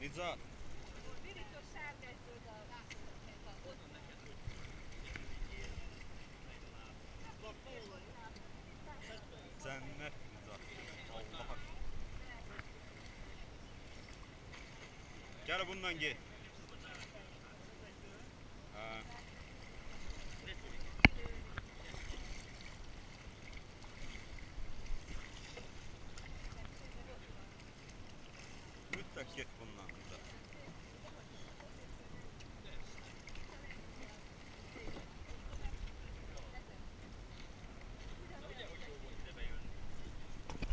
Nizar. Cennet Nizar. Allah. Gel bundan gel. Ha. Mutlak git bundan.